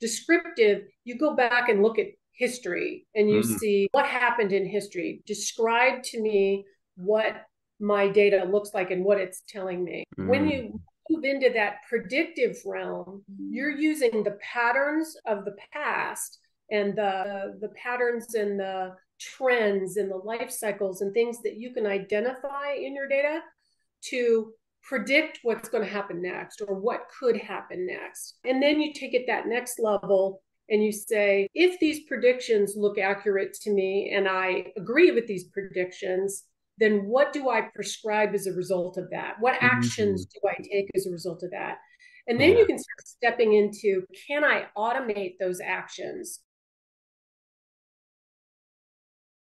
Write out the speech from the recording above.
descriptive, you go back and look at history and you mm-hmm. see what happened in history. Describe to me what my data looks like and what it's telling me. Mm-hmm. When you move into that predictive realm, you're using the patterns of the past and the the patterns and the trends and the life cycles and things that you can identify in your data to predict what's going to happen next or what could happen next. And then you take it that next level and you say, if these predictions look accurate to me and I agree with these predictions, then what do I prescribe as a result of that? What mm-hmm. actions do I take as a result of that? And then yeah. you can start stepping into can I automate those actions?